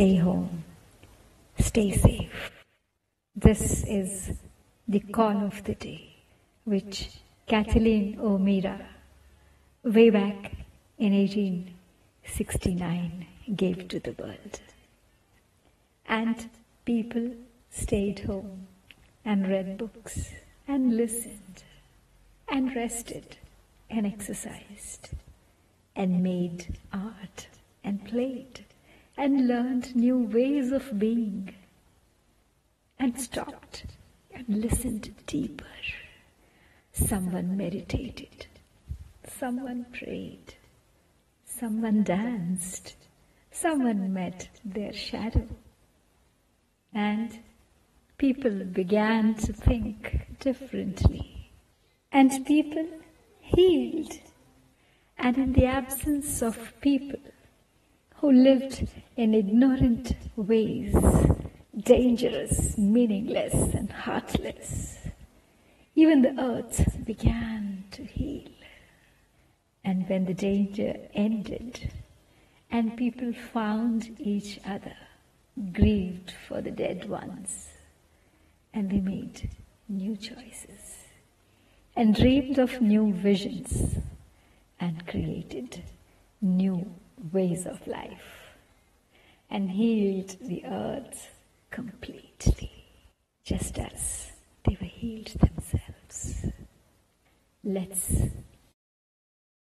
stay home, stay safe. This is the call of the day, which Kathleen O'Meara, way back in 1869, gave to the world. And people stayed home and read books and listened and rested and exercised and made art and played and learned new ways of being and stopped and listened deeper. Someone meditated, someone prayed, someone danced, someone met their shadow. And people began to think differently. And people healed. And in the absence of people who lived in ignorant ways, dangerous, meaningless, and heartless, even the earth began to heal. And when the danger ended and people found each other, grieved for the dead ones, and they made new choices and dreamed of new visions and created new ways of life and healed the earth completely, just as they were healed themselves. Let's